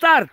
Start!